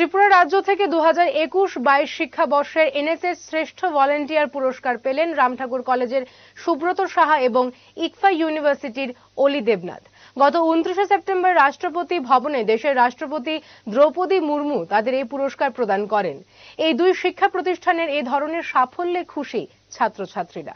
ত্রিপুরা রাজ্য থেকে দু হাজার একুশ বাইশ শিক্ষাবর্ষের এনএসএস শ্রেষ্ঠ ভলেন্টিয়ার পুরস্কার পেলেন রামঠাকুর কলেজের সুব্রত সাহা এবং ইকফা ইউনিভার্সিটির অলি দেবনাথ। গত উনত্রিশে সেপ্টেম্বর রাষ্ট্রপতি ভবনে দেশের রাষ্ট্রপতি দ্রৌপদী মুর্মু তাদের এই পুরস্কার প্রদান করেন। এই দুই শিক্ষা প্রতিষ্ঠানের এই ধরনের সাফল্যে খুশি ছাত্রছাত্রীরা।